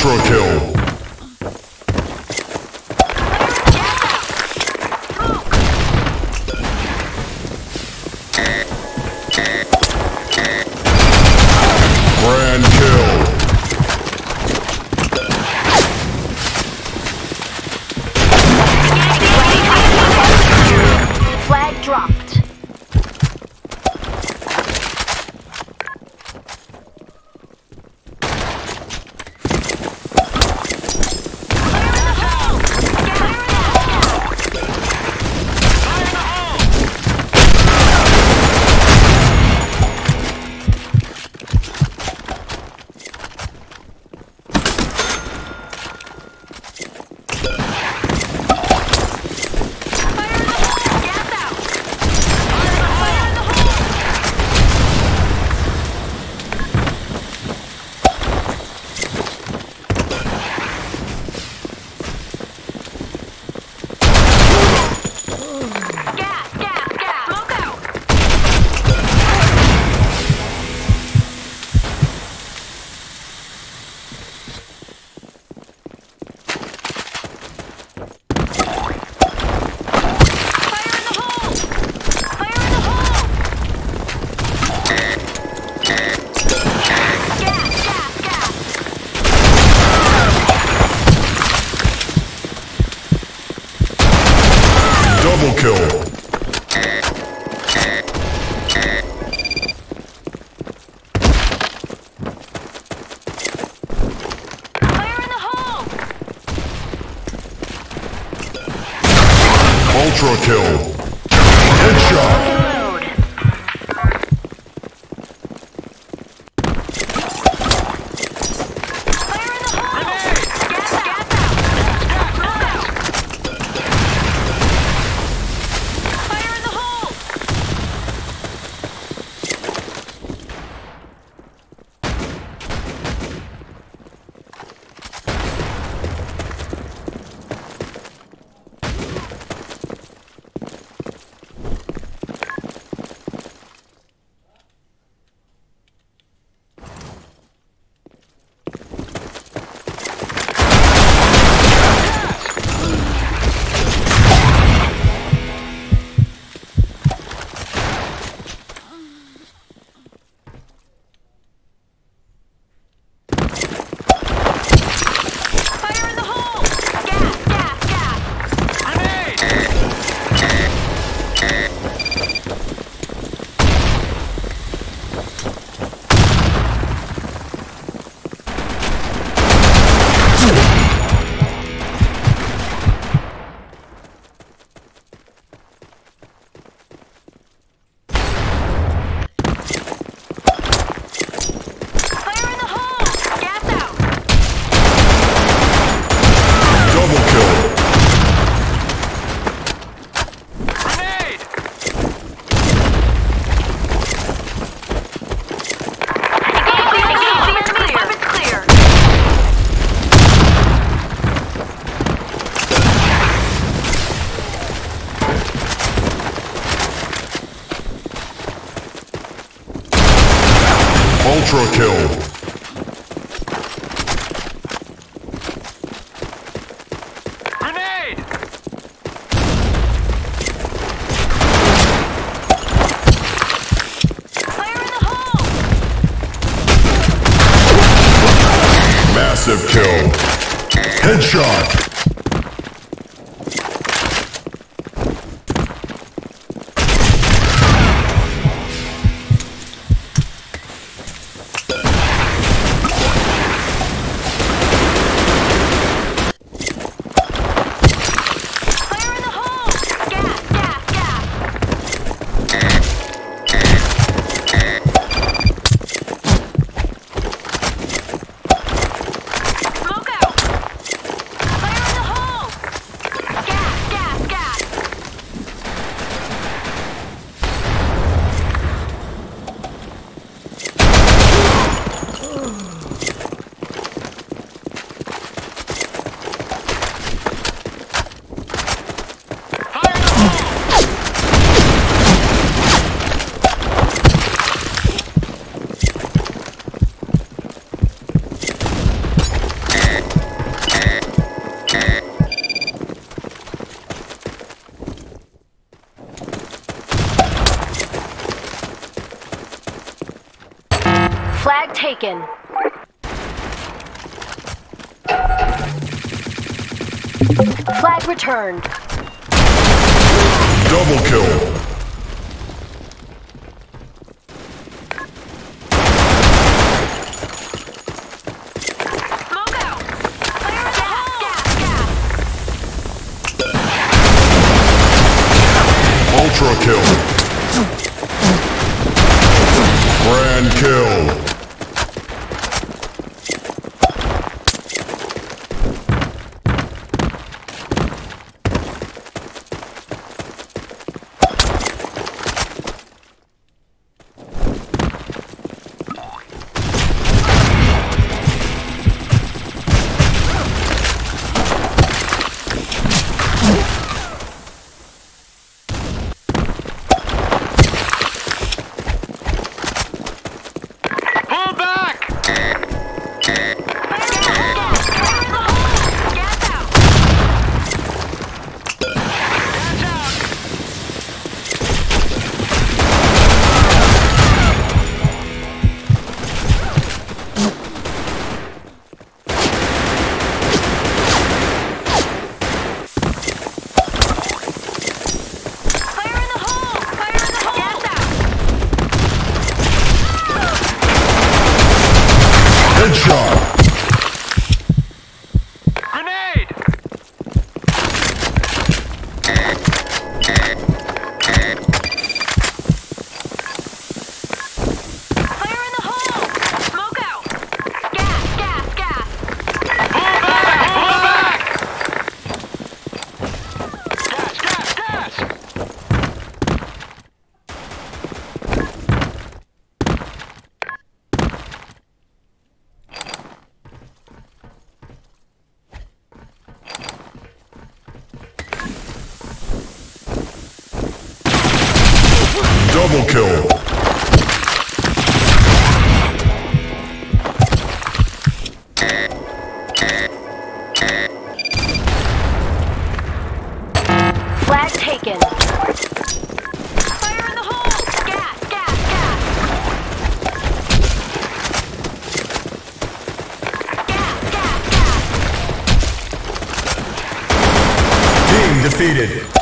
Ultra kill. Ultra kill. Headshot. Ultra kill. Massive kill. Headshot. taken. Flag returned. Double kill. taken. Fire in the hole! Gas, gas, gas! Gas, gas, gas! Being defeated.